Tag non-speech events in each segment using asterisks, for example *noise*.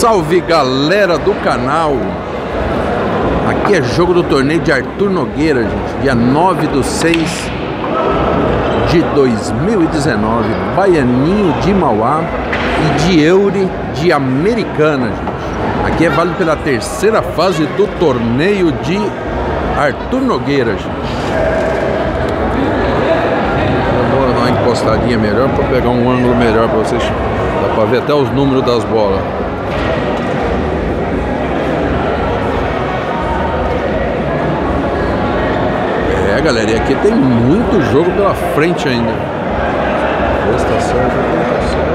Salve galera do canal! Aqui é jogo do torneio de Arthur Nogueira, gente. Dia 9 do 6 de 2019. Baianinho de Mauá e de Eure de Americana, gente. Aqui é válido pela terceira fase do torneio de Arthur Nogueira, gente. vou dar uma encostadinha melhor para pegar um ângulo melhor para vocês. Dá para ver até os números das bolas. É, galera, e aqui tem muito jogo pela frente ainda. Esse tá certo, tá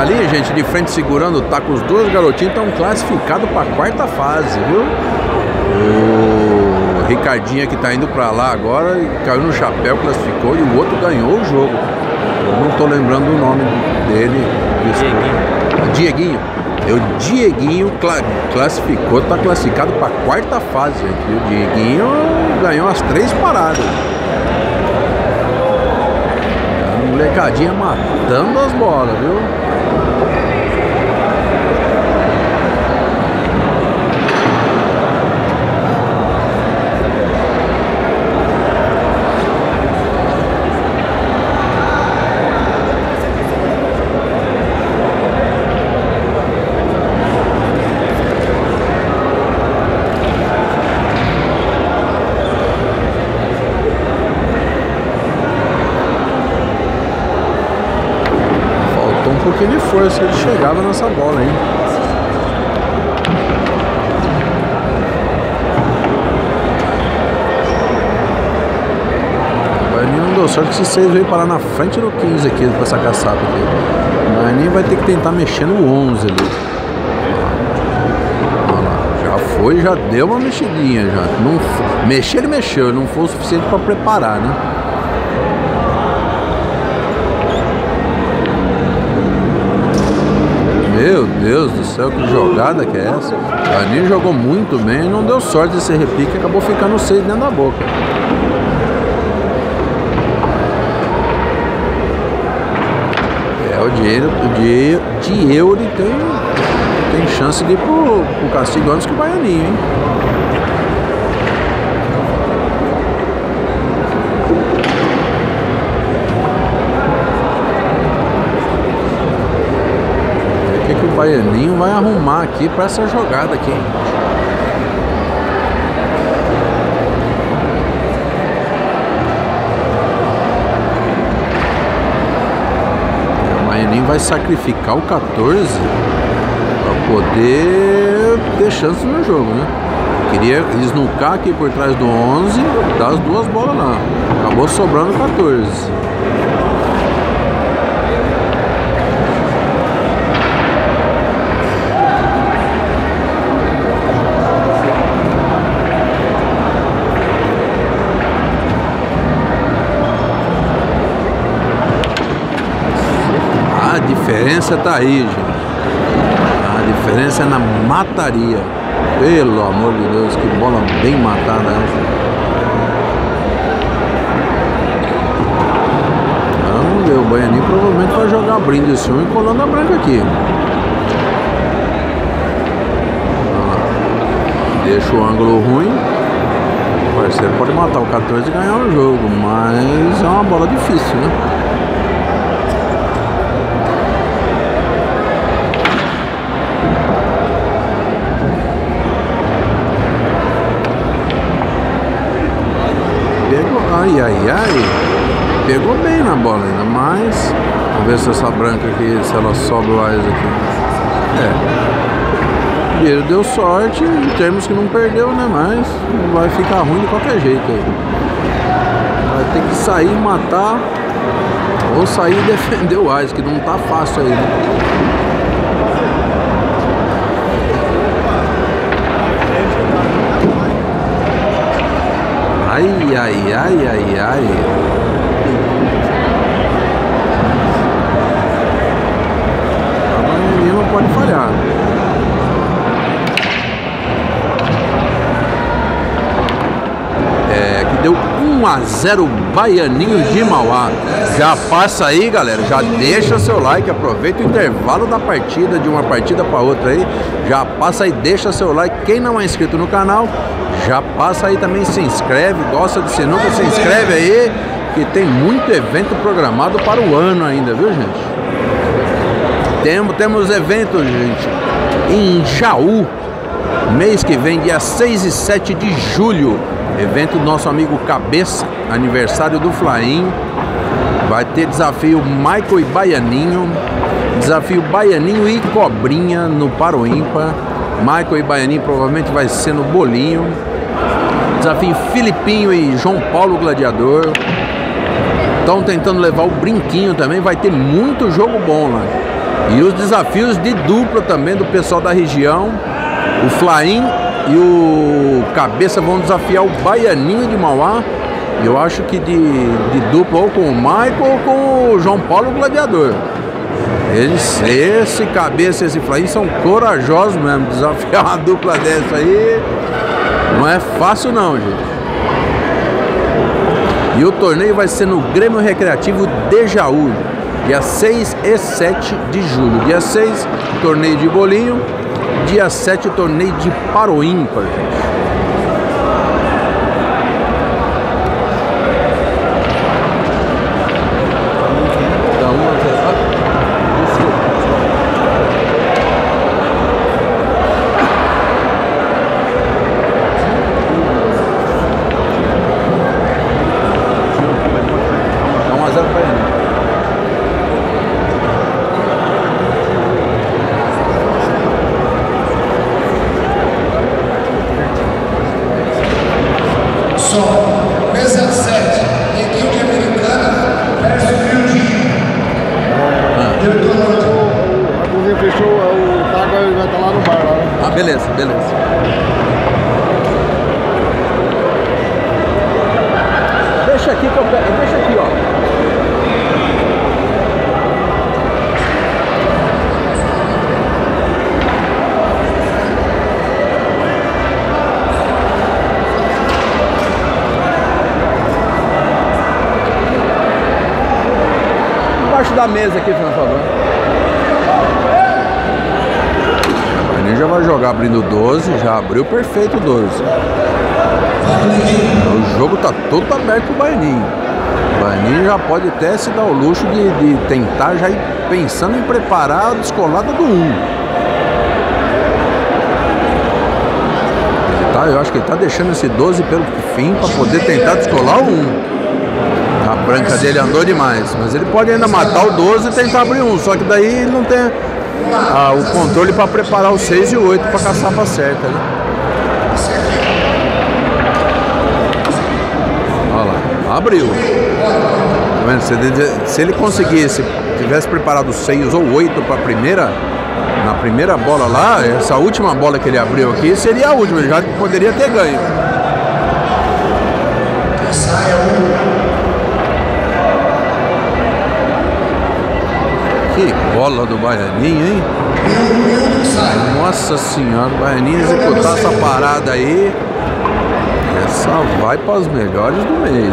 ali, gente, de frente segurando, tá com os dois garotinhos, estão classificados para a quarta fase, viu? O Ricardinho que tá indo para lá agora, caiu no chapéu, classificou e o outro ganhou o jogo. Eu não tô lembrando o nome dele. Dieguinho. Dieguinho. É o Dieguinho cla classificou, tá classificado para a quarta fase, gente. O Dieguinho ganhou as três paradas. Molecadinha matando as bolas, viu? Um pouquinho de força, ele chegava nessa bola, hein? Baianinho não deu sorte que esses seis veio parar na frente do 15 aqui com essa caçapa aqui. O Baianinho vai ter que tentar mexer no 11 ali. Olha lá, já foi, já deu uma mexidinha já. Não, mexer ele mexeu, não foi o suficiente para preparar, né? Meu Deus do céu, que jogada que é essa? Aninho jogou muito bem, não deu sorte desse repique, acabou ficando seis dentro da boca. É, o dinheiro, o dinheiro de euro tem, tem chance de ir pro, pro castigo antes que o Baianinho, hein? O que, que o Baianinho vai arrumar aqui para essa jogada aqui? O Baianinho vai sacrificar o 14 para poder ter chance no jogo, né? Queria esnucar aqui por trás do 11, dar as duas bolas lá. Acabou sobrando 14. A diferença tá aí, gente. A diferença é na mataria. Pelo amor de Deus, que bola bem matada essa. O Baianinho provavelmente vai jogar abrindo esse um e colando a branca aqui. Deixa o ângulo ruim. O parceiro pode matar o 14 e ganhar o jogo, mas é uma bola difícil, né? Ai, ai, ai. Pegou bem na bola ainda, mas... Vamos ver se essa branca aqui, se ela sobe o Ais aqui. É. Ele deu sorte em termos que não perdeu, né? Mas vai ficar ruim de qualquer jeito aí. Vai ter que sair matar ou sair e *laughs* defender o Ais, que não tá fácil aí, né? Ai, ai, ai, ai, ai. A não pode falhar. É, que deu 1 a 0 Baianinho de Mauá. Já passa aí, galera. Já deixa seu like. Aproveita o intervalo da partida, de uma partida para outra aí. Já passa aí, deixa seu like. Quem não é inscrito no canal, já passa aí também, se inscreve, gosta de sinuca, se inscreve aí, que tem muito evento programado para o ano ainda, viu gente? Temos, temos eventos, gente, em Jaú, mês que vem, dia 6 e 7 de julho, evento do nosso amigo Cabeça, aniversário do Flaim. Vai ter desafio Michael e Baianinho, desafio Baianinho e Cobrinha no Paroímpa. Michael e Baianinho provavelmente vai ser no Bolinho. Desafio Filipinho e João Paulo Gladiador. Estão tentando levar o brinquinho também. Vai ter muito jogo bom lá. E os desafios de dupla também do pessoal da região. O Flaim e o Cabeça vão desafiar o Baianinho de Mauá. Eu acho que de, de dupla ou com o Michael ou com o João Paulo Gladiador. Eles, esse Cabeça e esse Flaim são corajosos mesmo. Desafiar uma dupla dessa aí não é fácil não, gente. E o torneio vai ser no Grêmio Recreativo de Jaú, dia 6 e 7 de julho. Dia 6, torneio de bolinho. Dia 7, torneio de paroímpar, gente. Da mesa aqui, por favor. A Ninja vai jogar abrindo 12, já abriu perfeito 12. O jogo tá todo aberto pro Baianinho. O Baianinho já pode até se dar o luxo de, de tentar já ir pensando em preparar a descolada do 1. Tá, eu acho que ele tá deixando esse 12 pelo fim para poder tentar descolar o 1 branca dele andou demais. Mas ele pode ainda matar o 12 e tentar abrir um. Só que daí ele não tem ah, o controle para preparar o 6 e o 8 para caçar para certa. Né? Olha lá, abriu. Tá? Se, ele conseguisse, tivesse preparado 6 ou 8 para a primeira, na primeira bola lá, essa última bola que ele abriu aqui seria a última, ele já poderia ter ganho. Que bola do Baianinho, hein? Nossa senhora, o Baianinho executar essa parada aí. Essa vai para os melhores do meio.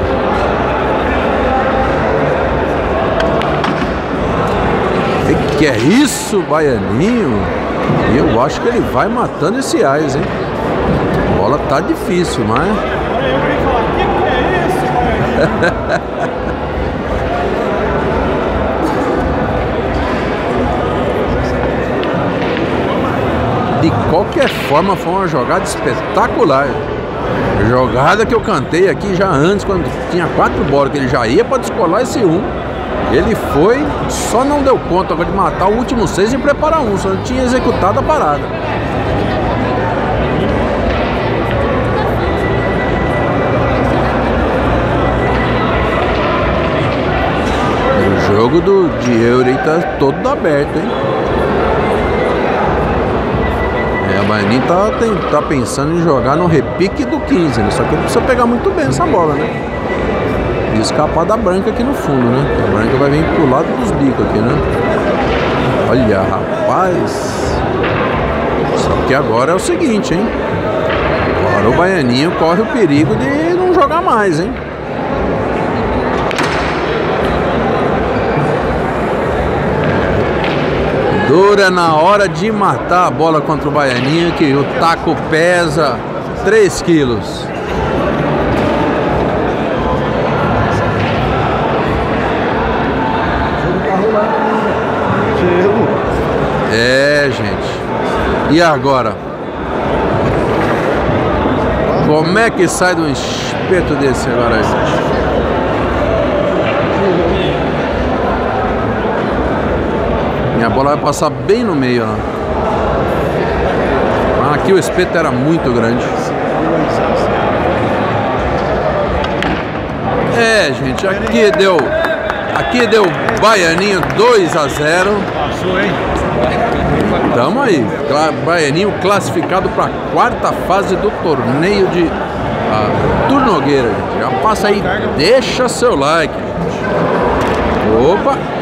Que que é isso, Baianinho? Eu acho que ele vai matando esse Ais, hein? A bola tá difícil, mas. Eu falar, que que é isso, Baianinho? De qualquer forma, foi uma jogada espetacular. Jogada que eu cantei aqui já antes, quando tinha quatro bolas, que ele já ia para descolar esse um. Ele foi, só não deu conta de matar o último seis e preparar um, só tinha executado a parada. O jogo do, de Euro tá todo aberto, hein? A Baianinha tá, tá pensando em jogar no repique do 15, né? Só que precisa pegar muito bem essa bola, né? e escapar da branca aqui no fundo, né? A branca vai vir pro lado dos bicos aqui, né? Olha, rapaz. Só que agora é o seguinte, hein? Agora o Baianinho corre o perigo de não jogar mais, hein? Na hora de matar a bola contra o Baianinho, que o taco pesa 3 quilos. É, gente. E agora? Como é que sai do espeto desse agora, gente? Minha bola vai passar bem no meio, ó. Ah, aqui o espeto era muito grande. É, gente, aqui deu. Aqui deu Baianinho 2 a 0. Passou, hein? Tamo aí. Baianinho classificado para a quarta fase do torneio de uh, Turnogueira. Já passa aí, deixa seu like. Opa!